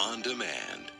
on demand.